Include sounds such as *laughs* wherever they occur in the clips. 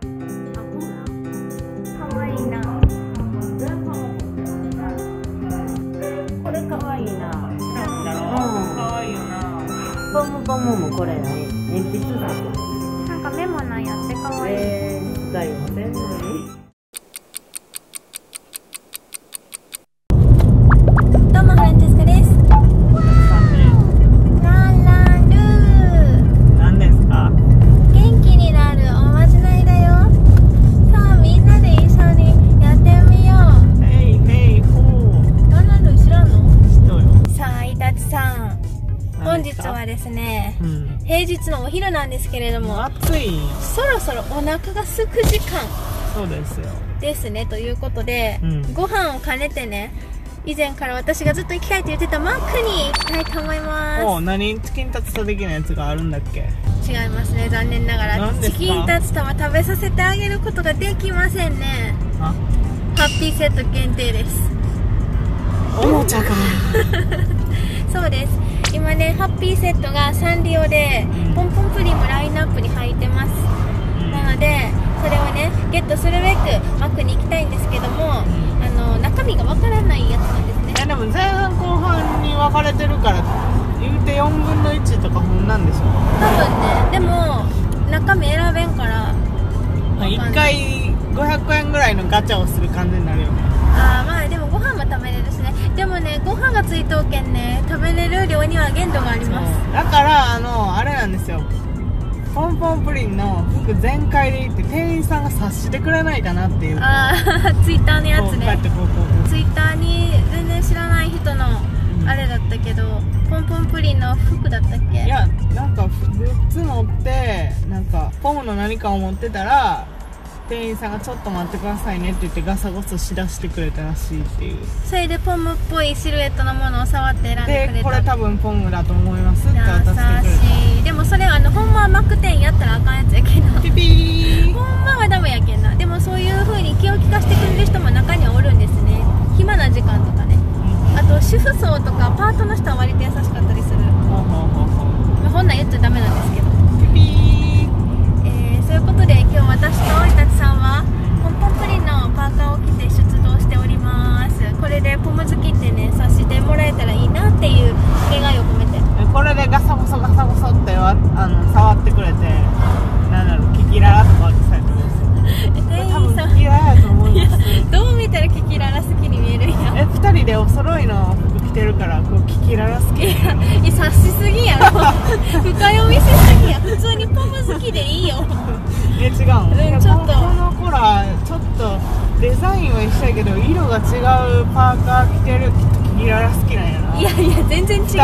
かわいいな。これかわいいな。だろうんかわいいよな。ポムポムもこれね鉛筆だな。んかメモな。んやってかわいい、えー、使いませんのになんですけれども暑い。そろそろお腹が空く時間。そうですよ。ですねということで、うん。ご飯を兼ねてね以前から私がずっと行きたいと言ってたマックに行きたいと思いまおう何？チキンタツタ的なやつがあるんだっけ？す違いますね残念ながら。チキンタツタは食べさせてあげることができませんね。あ。ハッピーセット限定です。おもちゃか *laughs* ピーセットがサンリオでうん。ポンポンプリンもラインナップに入ってます。なのでそれをねゲットするべくマックに行きたいんですけどもあの中身がわからないやつなんですね。えでも前半後半に分かれてるから言うて4分の1とか本なんでしょ多分ねでも中身選べんから1回500円ぐらいのガチャをする感じになるよね。あーまあでもご飯も食べれるしね。でもねご飯がついとうけんね。食べれる量には限度があります。だからあのあれなんですよ。ポンポンプリンの服全開で行って店員さんが察してくれないかなっていう。ああ *laughs* ツイッターのやつね。ツイッターに全然知らない人のうん。あれだったけどポンポンプリンの服だったっけ？ういやなんか4つ持ってなんかポムの何かを持ってたら店員さんがちょっと待ってくださいねって言ってガサゴソしだしてくれたらしいっていう。それでポムっぽいシルエットのものを触って選んでくでれた。これ多分ポムだと思います。って渡してくれ優しいでもそれあのほんまはマック店やったらあかんやつやけど。たピピー。ほんまはダメやけんなでもそういう風に気を利かしてくれる人も中にはおるんですね。暇な時間とかね。あと主婦層とかパートの人は割とあの触ってくれてなんだろうキキララとか渡されてくる店多分キキララやと思います。どう見たらキキララ好きに見えるんや。え二人でお揃いの服着てるからこうキキララ好き。*laughs* いや察しすぎやろ。深読みしすぎや。普通にポム好きでいいよ。え違うん、いやちょっと。この子らちょっとデザインは一緒やけど色が違うパーカー着てるキキララ好きなんやな。いやいや全然違う。コ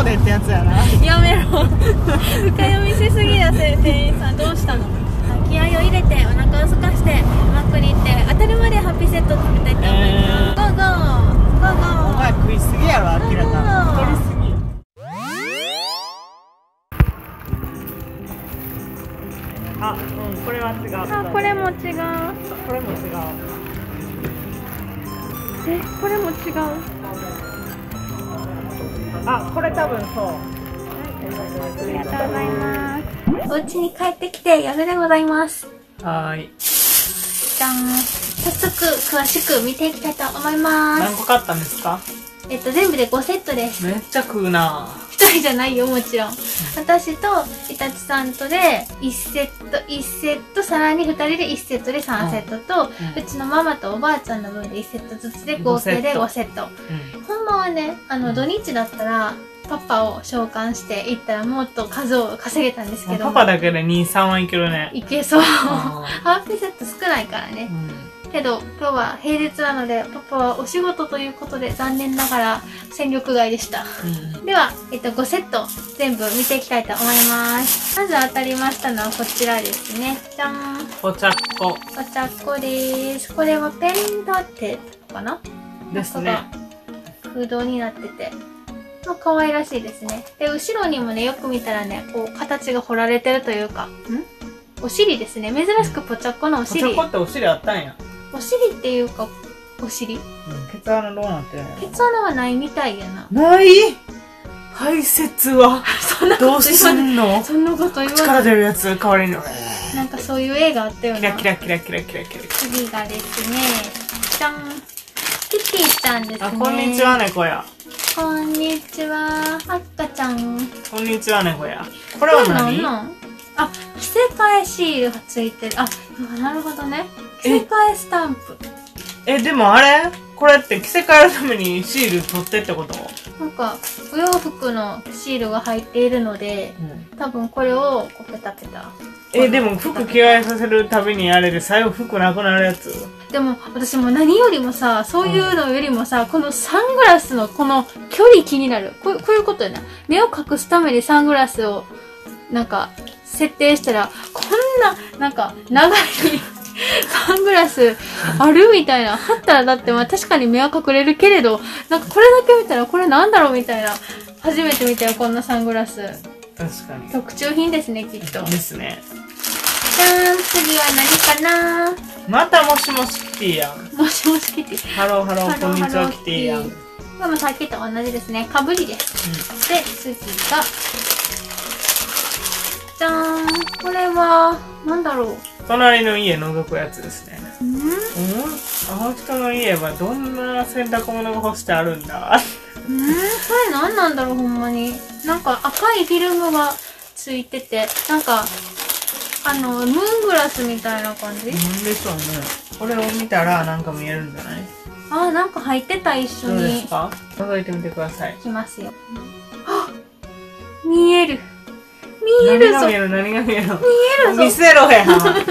ーデってやつやな。やめろ。深読みしすぎやせ店員さん。どうしたの？気合を入れてお腹を空かしてマックに行って当たるまでハッピーセット食べたいと思います、ゴーゴー。ゴーゴー。お前食いすぎやろ明らかに。太りすぎ。やあ、うん、これは違う。あこれも違う。これも違う。えこれも違うあ、これ多分そう。ありがとうございます。お家に帰ってきて夜でございますはーい。じゃん早速詳しく見ていきたいと思います。何個買ったんですか？えっと全部で5セットです。めっちゃ食うな一人じゃないよもちろん。私とイタチさんとで1セット1セットさらに2人で1セットで3セットと、ううんちのママとおばあちゃんの分で1セットずつで合計で5 5セット。うん。ほんまはねあの土日だったらパパを召喚して行ったらもっと数を稼げたんですけど。パパだけで2、3はいけるね。いけそう。あハーセット少ないからね。ーけど今日は平日なのでパパはお仕事ということで残念ながら戦力外でしたうんでは、えっと、5セット全部見ていきたいと思います。まず当たりましたのはこちらですね。じゃん。お茶っこお茶っこです。これはペンダテかな？ですね空洞になってて。まあ、可愛らしいですね。で、後ろにもね、よく見たらね、こう、形が彫られてるというか、ん？お尻ですね。珍しくぽちゃっこのおお茶っ尻。こってお尻あったんやお尻っていうか、お尻？うん。ケツ穴どうなってるんやケツ穴はないみたいやな。ない？排泄は？そんなことどうすんの？そんなこと言わない。口から出るやつ代わりに。なんかそういう映画あったよな。キラキラキラキラキラキラ。次がですねじゃんキティちゃんですね。あこんにちは猫や。こんにちは赤ちゃん。こんにちは猫やこれこれは何？なんなん？あ着せ替えシールがついてる。あなるほどね。着せ替えスタンプ。えでもあれ？これって着せ替えるためにシール取ってってこと？なんかお洋服のシールが入っているので多分これをこうペタペタ。えでも服着替えさせるたびにあれで最後服なくなるやつ？でも私も何よりもさそういうのよりもさ、このサングラスのこの距離気になる。こうこういうことやな目を隠すためにサングラスをなんか設定したらこんななんか長い *laughs* サングラスあるみたいな貼ったらだってまあ確かに目は隠れるけれどなんかこれだけ見たらこれなんだろうみたいな初めて見たよこんなサングラス。確かに。特注品ですねきっと。ですね。じゃーん次は何かな？またもしもしキティやん。もしもしキティハローハローハロー。こんにちはキティやん、キこれもさっきと同じですね。かぶりです。で、次が、じゃーん。これは、なんだろう。隣の家覗くやつですねん？うん？あの人の家はどんな洗濯物が干してあるんだ？ん？これ何なんだろう、ほんまに。なんか赤いフィルムがついてて、なんか、あの、ムーングラスみたいな感じ？なん？でしょうねこれを見たらなんか見えるんじゃない？あー、なんか入ってた、一緒どうでにす。か？覗いてみてくださいいきますよ。あ見える。見えるぞ。何が見える何が見える見。せろや *laughs* 見える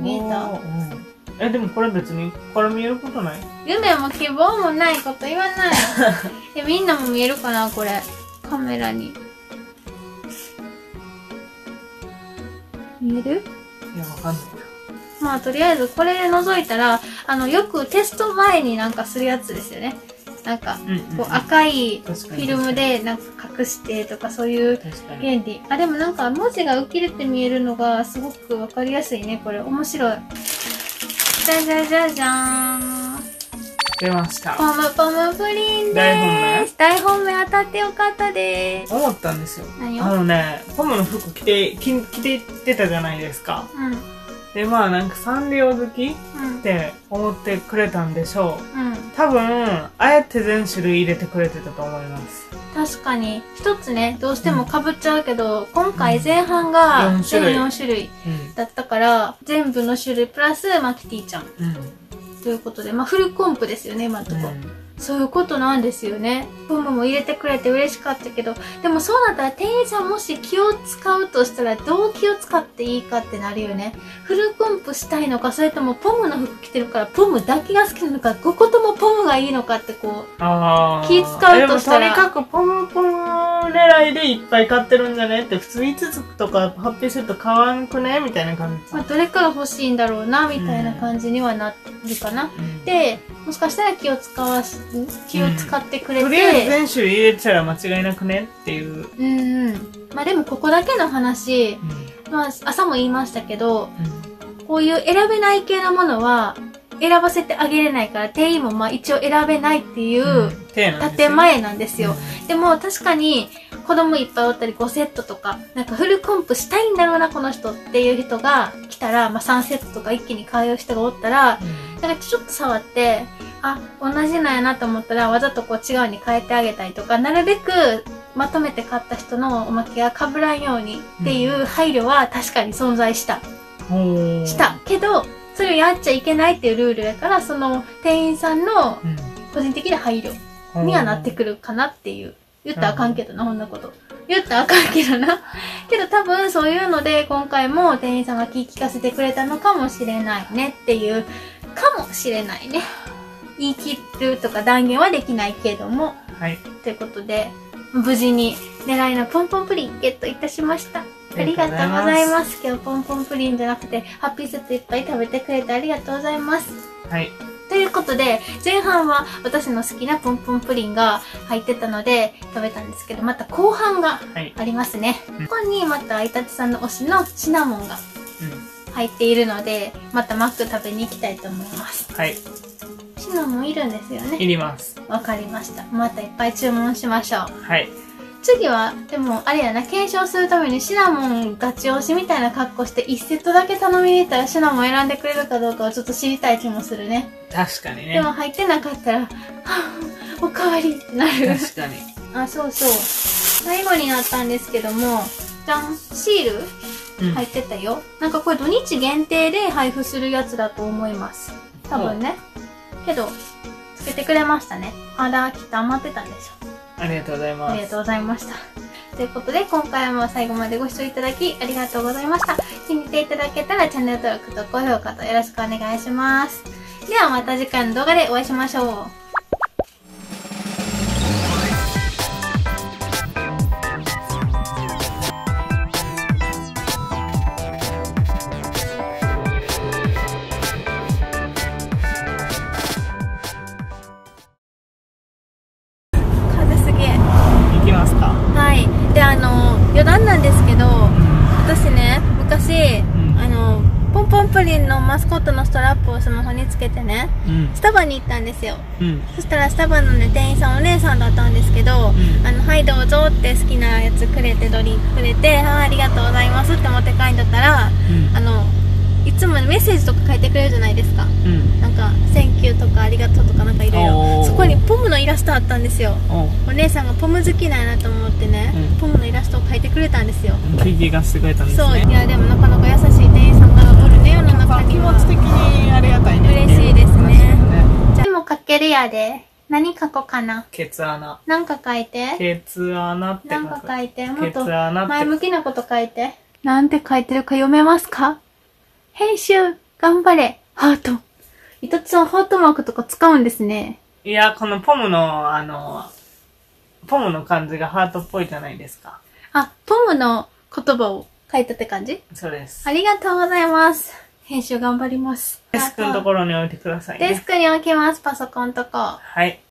見えたうんえでもこれ別にこれ見えることない？夢も希望もないこと言わない。*laughs* え、みんなも見えるかなこれ。カメラに。見える？いやわかんないまあ、とりあえずこれで覗いたら、あの、よくテスト前になんかするやつですよね。なんか、こう赤いフィルムでなんか隠してとかそういう原理。あ、でもなんか文字が浮き出て見えるのがすごくわかりやすいね、これ。面白い。じゃじゃじゃじゃーん。出ましたポムポムプリンで大本命。大本命当たってよかったでーす。思ったんですよあのねポムの服着て着着てってたじゃないですかうん。でまあなんかサンリオ好きっうん。て思ってくれたんでしょううん。多分あえて全種類入れてくれてたと思います。確かに、一つね、どうしても被っちゃうけど、今回前半が4種類。全4種類うん。だったから、全部の種類プラス、まあ、キティちゃん。うん。ということで、まあ、フルコンプですよね、今のとこ。そういうことなんですよね。ポムも入れてくれて嬉しかったけど、でもそうなったら店員さんもし気を使うとしたらどう気を使っていいかってなるよね。フルコンプしたいのか、それともポムの服着てるからポムだけが好きなのか、5個ともポムがいいのかってこう、気使うとしたら。とにかくポムポム狙いでいっぱい買ってるんじゃね？って普通5つとかハッピーセット買わんくね？みたいな感じ、まあ、どれかが欲しいんだろうな、みたいな感じにはなるかな。うん。で、もしかしたら気を使わす、気を使ってくれて、とりあえず全種類入れてたら間違いなくねっていう、うんうん。まあでもここだけの話、まあ朝も言いましたけど、こういう選べない系のものは選ばせてあげれないから、店員もまあ一応選べないっていううん。手なんですよ。建前なんですよ。でも確かに子供いっぱいおったり5セットとか、なんかフルコンプしたいんだろうな、この人っていう人が来たら、まあ3セットとか一気に買う人がおったら、なんかちょっと触って、あ、同じなんやなと思ったら、わざとこう違うに変えてあげたりとか、なるべくまとめて買った人のおまけが被らんようにっていう配慮は確かに存在した。うんした。けど、それをやっちゃいけないっていうルールだから、その店員さんのうん個人的な配慮にはなってくるかなっていう。言ったらあかんけどな、こんなこと。言ったらあかんけどな。けど多分そういうので今回も店員さんが聞かせてくれたのかもしれないねっていう、かもしれないね。言い切るとか断言はできないけども、はいということで、無事に狙いのポンポンプリンゲットいたしました。ありがとうございます。今日ポンポンプリンじゃなくて、ハッピーセットいっぱい食べてくれてありがとうございます。はいということで、前半は私の好きなポンポンプリンが入ってたので食べたんですけど、また後半がはいありますね。うんここにまたイタチさんの推しのシナモンがう入っているので、またマック食べに行きたいと思います。んはいシナモンいるんですよね。いりますわかりました。またいっぱい注文しましょう。はい次は、でも、あれやな、検証するためにシナモンガチ押しみたいな格好して、1セットだけ頼みに行ったらシナモン選んでくれるかどうかをちょっと知りたい気もするね。確かにねでも入ってなかったら、*laughs* おかわりってなる。確かにあ、そうそう。最後になったんですけども、じゃん、シールうん入ってたよ。なんかこれ土日限定で配布するやつだと思います。多分ね。けど、つけてくれましたね。あら、きっと余ってたんでしょ。ありがとうございますありがとうございました。ということで、今回も最後までご視聴いただきありがとうございました。気に入っていただけたらチャンネル登録と高評価とよろしくお願いします。ではまた次回の動画でお会いしましょう。のマスコットのストラップをスマホにつけてね、うん。スタバに行ったんですよ。うん。そしたらスタバのね、店員さんお姉さんだったんですけど、ん。あの、はいどうぞって好きなやつくれて、ドリンクくれて、あーありがとうございますって持って帰んだったら、うん。あの、いつもメッセージとか書いてくれるじゃないですか。うん。なんか、 Thank you とかありがとうとかなんかいろいろ。そこにポムのイラストあったんですよ。おお姉さんがポム好きなんやなと思ってね、うん。ポムのイラストを描いてくれたんですよ。気気がしてくれたんですそう、ねいやでもなかなか優しい店員さんね、世の中には。気持ち的にありがたいね嬉しいですねねじゃあでも書けるやで。何書こうかな。ケツ穴なんか書いて。ケツ穴ってなんか書いて。もっケと前向きなこと書いて。なんて書いてるか読めますか？編集、頑張れ、ハート。伊藤さん、ハートマークとか使うんですね。いやこのポムのあのポムの感じがハートっぽいじゃないですかあ、ポムの言葉を書いたって感じ？そうですありがとうございます。編集頑張ります。デスクのところに置いてくださいねデスクに置きます、パソコンとこ。はい